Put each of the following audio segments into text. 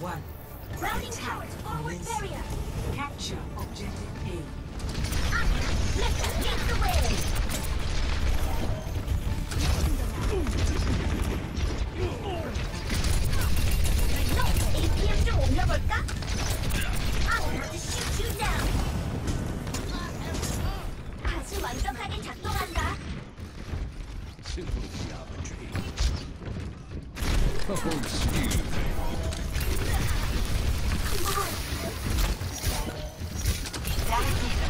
one. Grounding towers, forward barrier. Capture objective A. Let's get the way. No, APM door, I to shoot you down. Simple geometry. Oh, Defense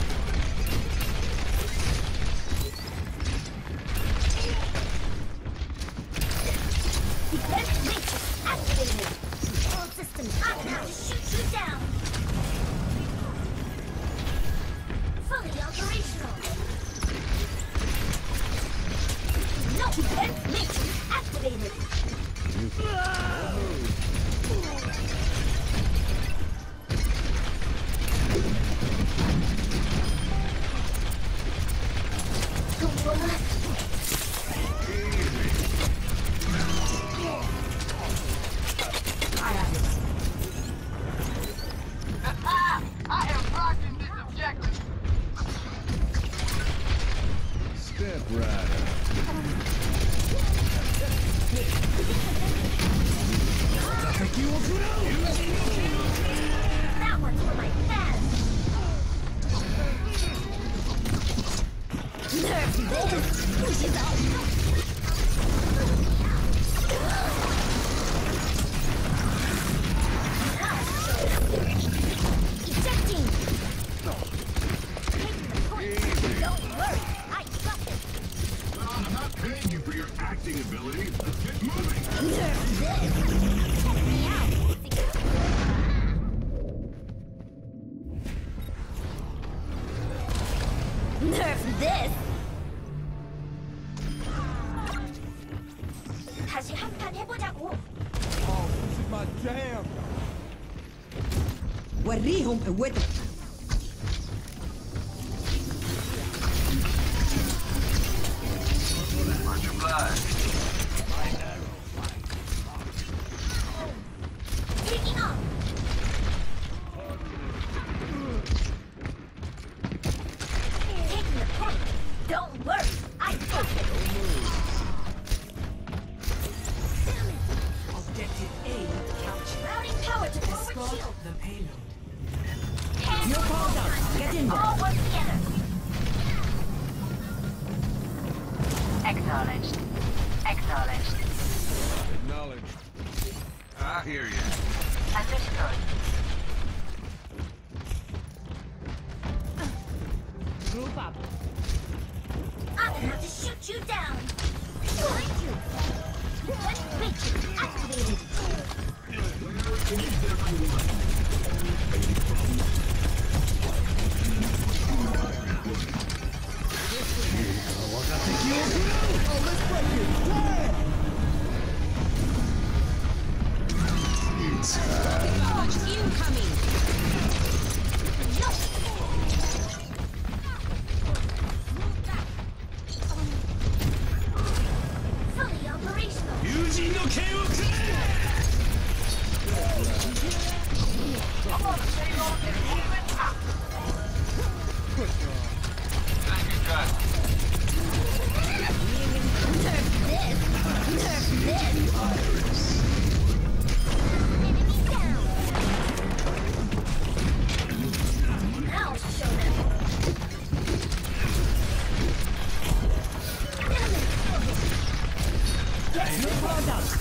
acting ability. Let's get moving. Nerf this. 다시 한 판 해보자고. وريهم قوتك Acknowledged. Acknowledged. Acknowledged. I hear you. Understood. Group up. I'm gonna have to shoot you down. Behind you. Defense matrix activated. Fully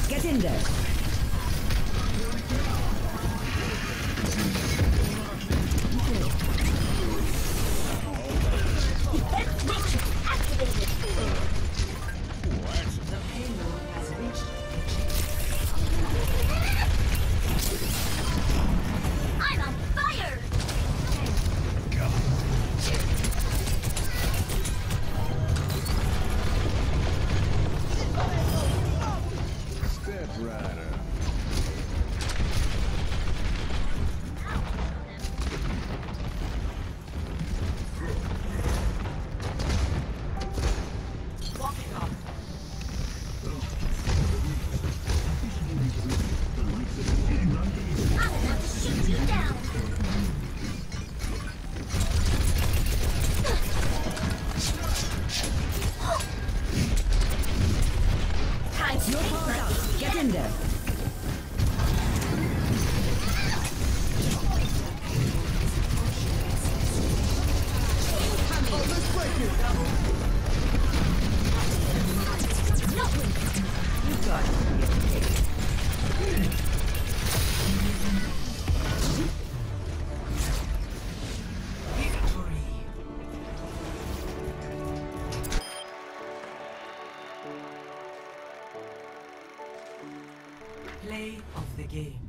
Get in there. Called my out. Get in there. Game.